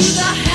to the head.